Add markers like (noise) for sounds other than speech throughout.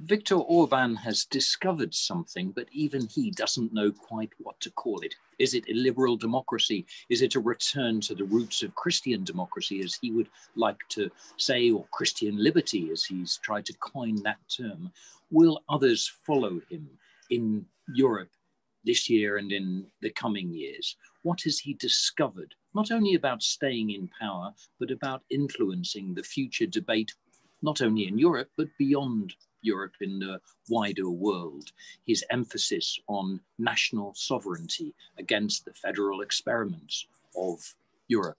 Viktor Orban has discovered something, but even he doesn't know quite what to call it. Is it a liberal democracy? Is it a return to the roots of Christian democracy, as he would like to say, or Christian liberty, as he's tried to coin that term? Will others follow him in Europe this year and in the coming years? What has he discovered, not only about staying in power, but about influencing the future debate, not only in Europe, but beyond Europe in the wider world, his emphasis on national sovereignty against the federal experiments of Europe.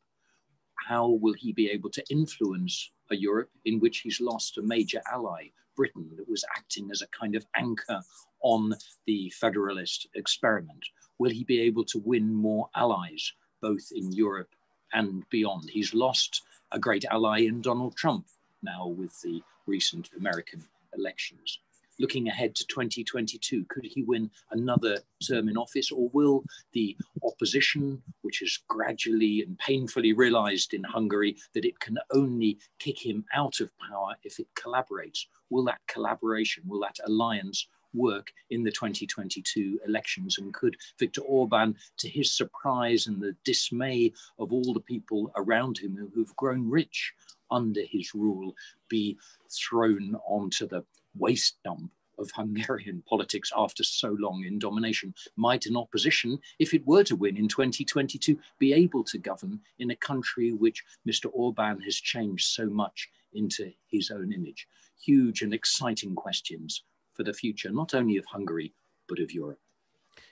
How will he be able to influence a Europe in which he's lost a major ally, Britain, that was acting as a kind of anchor on the federalist experiment? Will he be able to win more allies, both in Europe and beyond? He's lost a great ally in Donald Trump now with the recent American elections. Looking ahead to 2022, could he win another term in office, or will the opposition, which has gradually and painfully realized in Hungary that it can only kick him out of power if it collaborates, will that collaboration, will that alliance work in the 2022 elections? And could Viktor Orban, to his surprise and the dismay of all the people around him who've grown rich under his rule be thrown onto the waste dump of Hungarian politics after so long in domination? Might an opposition, if it were to win in 2022, be able to govern in a country which Mr. Orban has changed so much into his own image? Huge and exciting questions for the future, not only of Hungary, but of Europe.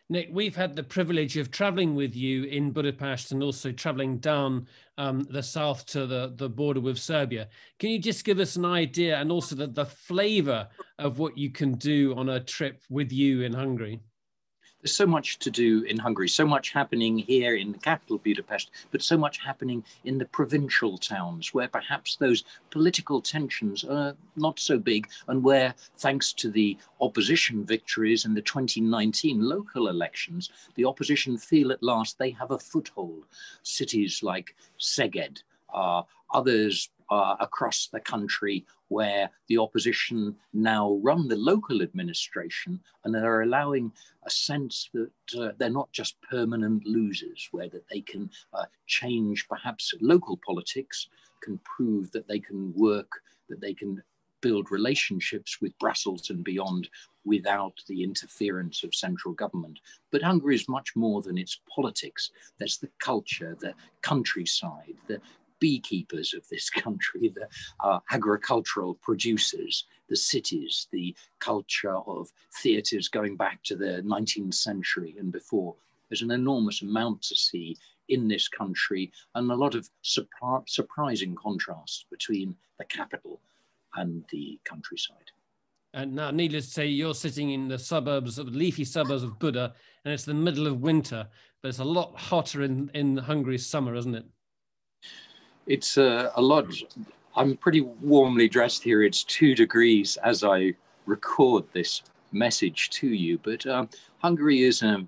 Nick, we've had the privilege of traveling with you in Budapest and also traveling down um, the south to the, the border with Serbia. Can you just give us an idea and also the, the flavor of what you can do on a trip with you in Hungary? There's so much to do in Hungary, so much happening here in the capital, Budapest, but so much happening in the provincial towns where perhaps those political tensions are not so big and where, thanks to the opposition victories in the 2019 local elections, the opposition feel at last they have a foothold. Cities like Szeged, uh, others uh, across the country where the opposition now run the local administration and they are allowing a sense that uh, they're not just permanent losers, where that they can uh, change perhaps local politics, can prove that they can work, that they can build relationships with Brussels and beyond without the interference of central government. But Hungary is much more than its politics. There's the culture, the countryside, the beekeepers of this (laughs) country, the uh, agricultural producers, the cities, the culture of theatres going back to the 19th century and before. There's an enormous amount to see in this country and a lot of surpri surprising contrasts between the capital and the countryside. And now, needless to say, you're sitting in the suburbs of leafy suburbs of Buda, and it's the middle of winter, but it's a lot hotter in, in Hungary's summer, isn't it? It's uh, a lot. I'm pretty warmly dressed here. It's two degrees as I record this message to you. But uh, Hungary is a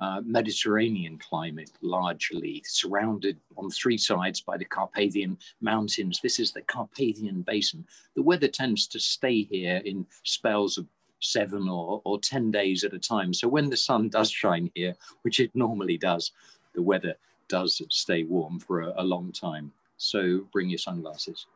uh, Mediterranean climate, largely surrounded on three sides by the Carpathian Mountains. This is the Carpathian Basin. The weather tends to stay here in spells of seven or, or 10 days at a time. So when the sun does shine here, which it normally does, the weather does stay warm for a, a long time. So bring your sunglasses.